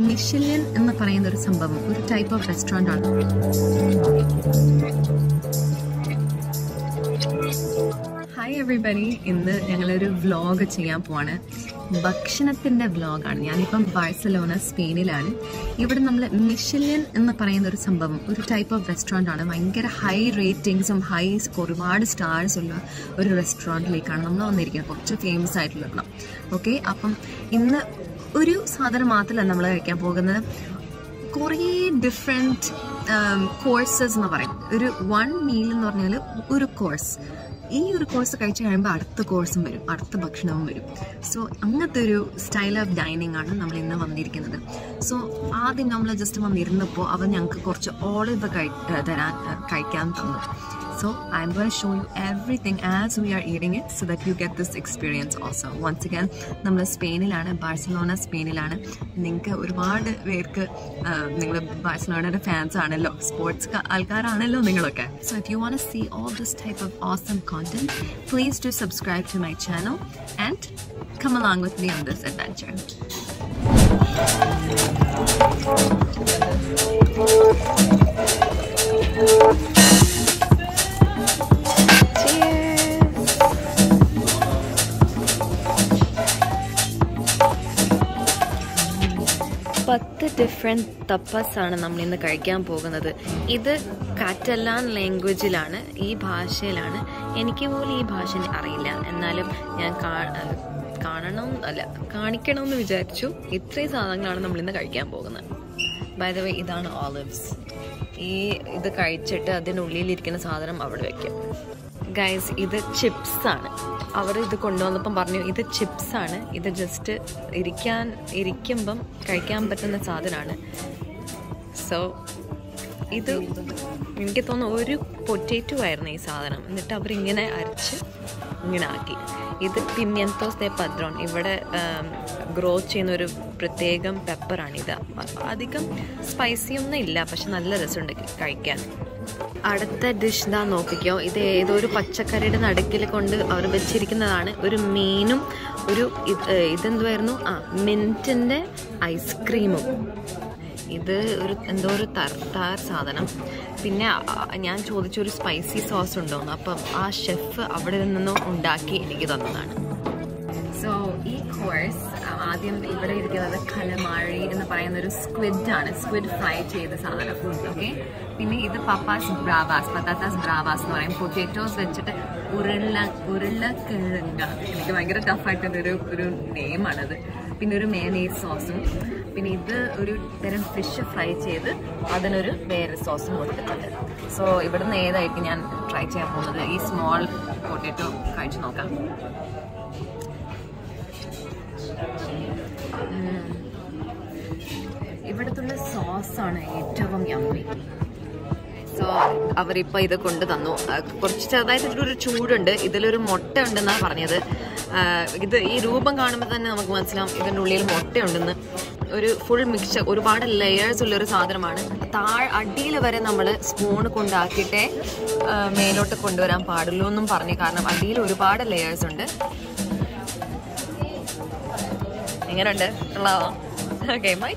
Michelin എന്ന് പറയുന്ന ഒരു സംഭവം ഒരു ടൈപ്പ് ഓഫ് റെസ്റ്റോറന്റ് ആണ്. ഹായ് എവറിബഡി ഇന്ന് ഞങ്ങളൊരു വ്ലോഗ് ചെയ്യാൻ പോവാണ്. ഭക്ഷണത്തിന്റെ വ്ലോഗാണ് ഞാനിപ്പം ബാഴ്സലോണ സ്പെയിനിലാണ്. ഇവിടെ നമ്മൾ മിഷലിൻ എന്ന് പറയുന്ന ഒരു സംഭവം ഒരു ടൈപ്പ് ഓഫ് റെസ്റ്റോറന്റ് ആണ്. ഭയങ്കര ഹൈ റേറ്റിംഗ്സും ഹൈ ഒരുപാട് സ്റ്റാർസ് ഉള്ള ഒരു റെസ്റ്റോറന്റിലേക്കാണ് നമ്മൾ വന്നിരിക്കുന്നത്. കുറച്ച് ഫേമസ് ആയിട്ടുള്ള ഓക്കെ അപ്പം ഇന്ന് ഒരു സാധനം മാത്രമല്ല നമ്മൾ കഴിക്കാൻ പോകുന്നത്. കുറേ ഡിഫറെന്റ് കോഴ്സസ് എന്ന് പറയും. ഒരു വൺ മീൽ എന്ന് പറഞ്ഞാൽ ഒരു കോഴ്സ് ഈ ഒരു കോഴ്സ് കഴിച്ചു കഴിയുമ്പോൾ അടുത്ത കോഴ്സും വരും. അടുത്ത ഭക്ഷണവും വരും. സോ അങ്ങനത്തെ ഒരു സ്റ്റൈൽ ഓഫ് ഡൈനിങ് ആണ് നമ്മൾ ഇന്ന് വന്നിരിക്കുന്നത്. സോ ആദ്യം നമ്മൾ ജസ്റ്റ് വന്നിരുന്നപ്പോൾ അവർ ഞങ്ങൾക്ക് കുറച്ച് ഓളിവ് കഴി തരാൻ കഴിക്കാൻ തന്നു. So I'm going to show you everything as we are eating it so that you get this experience also. Once again, നമ്മൾ സ്പെയിനിലാണ് ബാഴ്സലോണ സ്പെയിനിലാണ് നിങ്ങൾക്ക് ഒരുപാട് പേർക്ക് നിങ്ങൾ ബാഴ്സലോണയുടെ ഫാൻസ് ആണല്ലോ സ്പോർട്സ് ആൾക്കാരാണല്ലോ നിങ്ങളൊക്കെ so if you want see all this type of awesome content please do subscribe to my channel and come along with me on this adventure. പത്ത് ഡിഫറെന്റ് ആണ് നമ്മൾ ഇന്ന് കഴിക്കാൻ പോകുന്നത്. ഇത് കാറ്റലാൻ ലാംഗ്വേജിലാണ് ഈ ഭാഷയിലാണ്. എനിക്ക് പോലും ഈ ഭാഷ അറിയില്ല. എന്നാലും ഞാൻ കാണണം അല്ല കാണിക്കണമെന്ന് വിചാരിച്ചു. ഇത്രയും സാധനങ്ങളാണ് നമ്മൾ ഇന്ന് കഴിക്കാൻ പോകുന്നത്. ബൈ ദ വേ ഇതാണ് ഓലിവ്സ് ഈ ഇത് കഴിച്ചിട്ട് അതിനുള്ളിലിരിക്കുന്ന സാധനം അവിടെ വെക്കാം. ഗൈസ് ഇത് ചിപ്സ് ആണ്. അവർ ഇത് കൊണ്ടുവന്നപ്പം പറഞ്ഞു ഇത് ചിപ്സ് ആണ്. ഇത് ജസ്റ്റ് ഇരിക്കാൻ ഇരിക്കുമ്പം കഴിക്കാൻ പറ്റുന്ന സാധനമാണ്. സോ ഇത് എനിക്ക് തോന്നുന്നു ഒരു പൊറ്റേറ്റോ ആയിരുന്നു ഈ സാധനം. എന്നിട്ട് അവരിങ്ങനെ അരച്ച് ഇങ്ങനെ ആക്കി ഇത് പിമ്യന്തോസ് ദേ പദ്രോൺ. ഇവിടെ ഗ്രോ ചെയ്യുന്ന ഒരു പ്രത്യേകം പെപ്പറാണിത്. അധികം സ്പൈസി ഒന്നും ഇല്ല പക്ഷെ നല്ല രസമുണ്ട് കഴിക്കാൻ. അടുത്ത ഡിഷ് ഇതാ നോക്കിക്കോ. ഇത് ഏതോ ഒരു പച്ചക്കറിയുടെ നടുക്കിൽ കൊണ്ട് അവർ വെച്ചിരിക്കുന്നതാണ്. ഒരു മീനും ഒരു ഇതെന്തുമായിരുന്നു ആ മിന്റിന്റെ ഐസ്ക്രീമും. ഇത് ഒരു എന്തോ ഒരു തർത്താർ സാധനം. പിന്നെ ഞാൻ ചോദിച്ച ഒരു സ്പൈസി സോസ് ഉണ്ടോന്ന്. അപ്പം ആ ഷെഫ് അവിടെ നിന്നും ഉണ്ടാക്കി എനിക്ക് തന്നതാണ്. സോ ഈ കോഴ്സ് ആദ്യം ഇവിടെ ഇരിക്കുന്നത് കലമാഴി എന്ന് പറയുന്ന ഒരു സ്ക്വിഡ് ആണ്. സ്ക്വിഡ് ഫ്രൈ ചെയ്ത സാധനം. ഓക്കെ പിന്നെ ഇത് പപ്പാസ് ബ്രാവാസ് പത്താത്താസ് ബ്രാവാസ് എന്ന് പറയും. പൊറ്റേറ്റോസ് വെച്ചിട്ട് ഉരുള കിഴങ്ങ എനിക്ക് ഭയങ്കര ടഫായിട്ടുള്ളൊരു ഒരു നെയിമാണത് പിന്നെ ഒരു മേനേസ് സോസും പിന്നെ ഇത് ഒരു തരം ഫിഷ് ഫ്രൈ ചെയ്ത് അതിനൊരു വേറെ സോസും കൊടുത്തിട്ടുണ്ട്. സോ ഇവിടുന്ന് ഏതായിരിക്കും ഞാൻ ട്രൈ ചെയ്യാൻ പോകുന്നത്? ഈ സ്മോൾ പൊട്ടേറ്റോ കഴിച്ചു നോക്കാം. ഇവിടത്തുള്ള സോസാണ് ഏറ്റവും യമ്മി സോ അവരിപ്പോൾ ഇത് കൊണ്ട് തന്നു കുറച്ച് ചെറുതായിട്ട് ഒരു ചൂടുണ്ട്. ഇതിലൊരു മുട്ട ഉണ്ടെന്നാണ് പറഞ്ഞത്. ഇത് ഈ രൂപം കാണുമ്പോൾ തന്നെ നമുക്ക് മനസ്സിലാവും ഇതിന്റെ ഉള്ളിൽ മുട്ടയുണ്ടെന്ന്. ഒരു ഫുൾ മിക്സ്ചർ ഒരുപാട് ലെയേഴ്സ് ഉള്ളൊരു സാധനമാണ്. താഴ് അടിയിൽ വരെ നമ്മൾ സ്പൂൺ കൊണ്ടാക്കിയിട്ടേ മേലോട്ട് കൊണ്ടുവരാൻ പാടുള്ളൂ എന്നും പറഞ്ഞു. കാരണം അടിയിൽ ഒരുപാട് ലെയേഴ്സ് ഉണ്ട്. എങ്ങനെയുണ്ട്? മൈ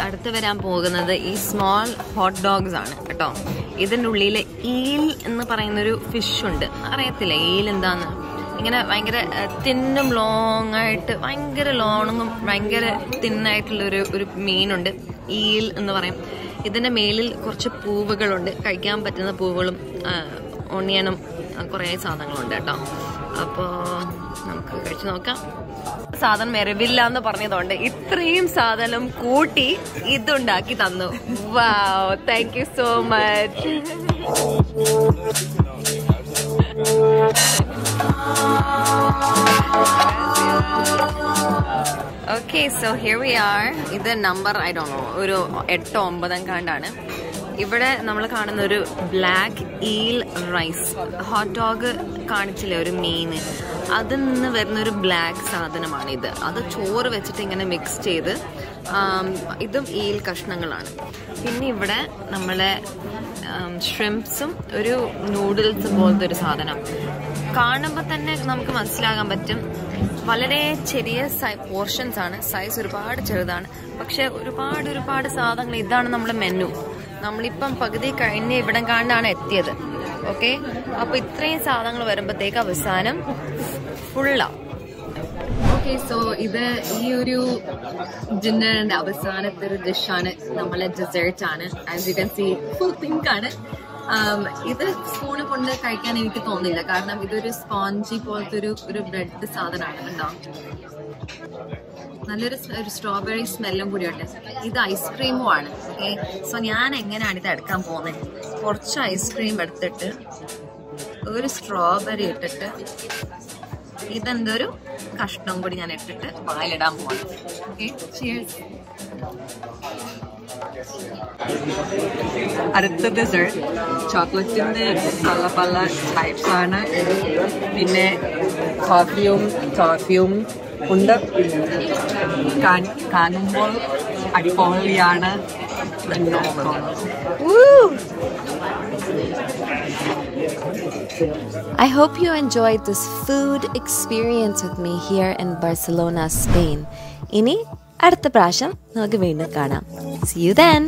അടുത്ത് വരാൻ പോകുന്നത് ഈ സ്മോൾ ഹോട്ട് ഡോഗ്സ് ആണ് കേട്ടോ. ഇതിന്റെ ഉള്ളിൽ ഈൽ എന്ന് പറയുന്നൊരു ഫിഷ് ഉണ്ട്. അറിയത്തില്ല? ഈൽ എന്താന്ന്? ഇങ്ങനെ ഭയങ്കര തിന്നും ലോങ് ആയിട്ട് ഭയങ്കര ലോണും ഭയങ്കര തിന്നായിട്ടുള്ളൊരു ഒരു മീനുണ്ട്. ഈൽ എന്ന് പറയും. ഇതിന്റെ മേലിൽ കുറച്ച് പൂവുകളുണ്ട്. കഴിക്കാൻ പറ്റുന്ന പൂവുകളും ഓണിയനും കുറേ സാധനങ്ങളുണ്ട് കേട്ടോ. അപ്പോൾ നമുക്ക് കഴിച്ചു നോക്കാം. സാധനം മെരവില്ല എന്ന് പറഞ്ഞതുകൊണ്ട് ഇത്രയും സാധനം കൂട്ടി ഇതുണ്ടാക്കി തന്നു. Wow thank you so much so here we are ഇത് നമ്പർ ഐ ഡോ നോ ഒരു എട്ടോ ഒമ്പതും കണ്ടാണ്. ഇവിടെ നമ്മൾ കാണുന്ന ഒരു black eel rice hot dog കാണിച്ചില്ലേ ഒരു മീന് അതിൽ നിന്ന് വരുന്ന ഒരു ബ്ലാക്ക് സാധനമാണ് ഇത്. അത് ചോറ് വെച്ചിട്ട് ഇങ്ങനെ മിക്സ് ചെയ്ത് ഇതും ഈൽ കഷ്ണങ്ങളാണ്. പിന്നെ ഇവിടെ നമ്മളെ ഷ്രിംപ്സും ഒരു നൂഡിൽസ് പോലത്തെ ഒരു സാധനം. കാണുമ്പോൾ തന്നെ നമുക്ക് മനസ്സിലാകാൻ പറ്റും. വളരെ ചെറിയ പോർഷൻസ് ആണ്. സൈസ് ഒരുപാട് ചെറുതാണ്. പക്ഷെ ഒരുപാട് ഒരുപാട് സാധനങ്ങൾ ഇതാണ് നമ്മുടെ മെനു നമ്മളിപ്പം പകുതി കഴിഞ്ഞ് ഇവിടെ കാണാണ് എത്തിയത്. ഓക്കെ അപ്പൊ ഇത്രയും സാധനങ്ങൾ വരുമ്പോഴത്തേക്ക് അവസാനം ഫുള്ളാവും ഓക്കെ സോ ഇത് ഈ ഒരു ഡിന്നറിന്റെ അവസാനത്തെ ഒരു ഡിഷാണ് നമ്മളെ ഡെസേർട്ട് ആണ്. As you can see full pink ആണ്. ഇത് സ്പൂണ് കൊണ്ട് കഴിക്കാൻ എനിക്ക് തോന്നില്ല കാരണം ഇതൊരു സ്പോഞ്ചി പോലത്തെ ഒരു ഒരു ബ്രെഡ് സാധനമാണ് കേട്ടോ. നല്ലൊരു ഒരു സ്ട്രോബെറി സ്മെല്ലും കൂടിയുണ്ട് ഇത് ഐസ്ക്രീമും ആണ്. ഓക്കെ സോ ഞാൻ എങ്ങനെയാണ് ഇത് എടുക്കാൻ പോകുന്നത് കുറച്ച് ഐസ്ക്രീം എടുത്തിട്ട് ഒരു സ്ട്രോബെറി ഇട്ടിട്ട് ഇതെന്തൊരു കഷ്ണം കൂടി ഞാൻ ഇട്ടിട്ട് വായിലിടാൻ പോകണം ഓക്കെ അടുത്ത ഡെസേർട്ട് ചോക്ലേറ്റിന്റെ പല പല ടൈപ്സ് ആണ്. പിന്നെ കോഫിയും ടോഫിയും ഉണ്ട്. കാണുമ്പോൾ അടിപൊളിയാണ്. I hope you enjoyed this food experience with me here in Barcelona, Spain. ഇനി അടുത്ത പ്രാവശ്യം നമുക്ക് വീണ്ടും കാണാം സി യു ദെൻ